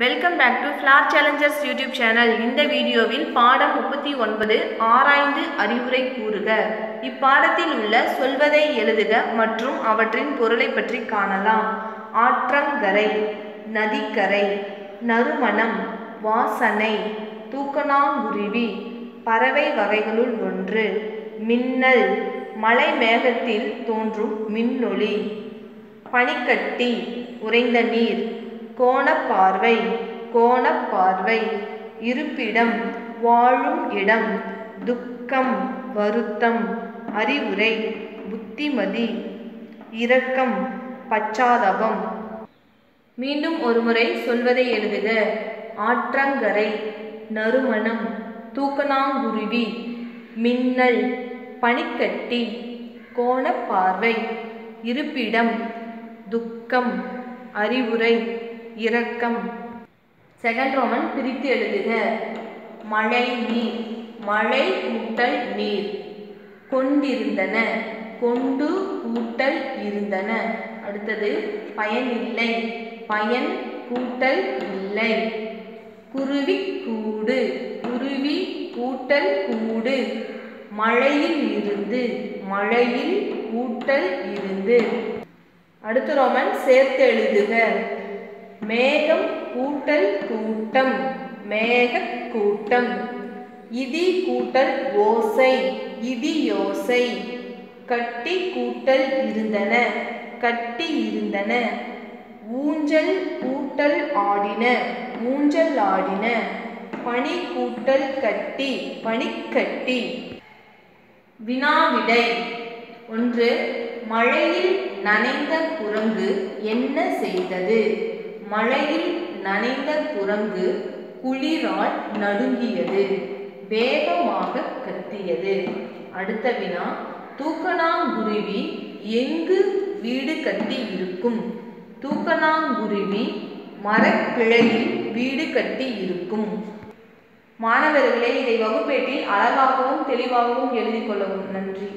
Welcome back to floor challengers YouTube channel இந்த வீடியோவில் பாடம் முப்பத்தி ஒன்பது ஆராய்ந்து அறிவுரை கூறுக. இப்பாடத்தில் உள்ள சொல்வதை எழுதுக மற்றும் அவற்றின் பொருளை பற்றி காணலாம். ஆற்றங்கரை நதிக்கரை நறுமணம் வாசனை தூக்கணாங்குருவி பறவை வகைகளுள் ஒன்று மின்னல் மலை மேகத்தில் தோன்றும் மின்னொளி பனிக்கட்டி உறைந்த நீர் கோணப்பார்வை கோணப்பார்வை இருப்பிடம் வாழும் இடம். துக்கம் வருத்தம். அறிவுரை புத்திமதி. இரக்கம் பச்சாதாபம். மீண்டும் ஒருமுறை சொல்வதை எழுதுக. ஆற்றங்கரை நறுமணம் தூக்கணாங்குருவி மின்னல் பனிக்கட்டி கோணப்பார்வை இருப்பிடம் துக்கம் அறிவுரை. இரக்கம். செகண்ட் ரோமன் பிரித்து எழுதுக. மழை நீர் மழை கூட்டல் நீர். கொண்டிருந்தன கொண்டு கூட்டல் இருந்தன. அடுத்தது பயனில்லை பயன் கூட்டல் இல்லை. குருவி கூடு குருவி கூட்டல் கூடு. மழையில் இருந்து மழையில் கூட்டல் இருந்து. அடுத்த ரோமன் சேர்த்து எழுதுக. மேகம் கூட்டல் கூட்டம் மேக கூட்டம். இதி கூட்டல் ஓசை இதி யோசை. கட்டி கூட்டல் இருந்தன கட்டி இருந்தன. ஊஞ்சல் கூட்டல் ஆடின ஊஞ்சல் ஆடின. பனி கூட்டல் கட்டி பனிக்கட்டி வினாவிடை. ஒன்று மழையில் நனைந்த குரங்கு என்ன செய்தது? மழையில் நனைந்த குரங்கு குளிரால் நடுங்கியது வேகமாக கத்தியது. அடுத்த வினா தூக்கணாங்குருவி எங்கு வீடு கட்டி இருக்கும்? தூக்கணாங்குருவி மரக்கிளையில் வீடு கட்டி இருக்கும். மாணவர்களே இதை வகுப்பேட்டில் அழகாகவும் தெளிவாகவும் எழுதிக்கொள்ளவும் நன்றி.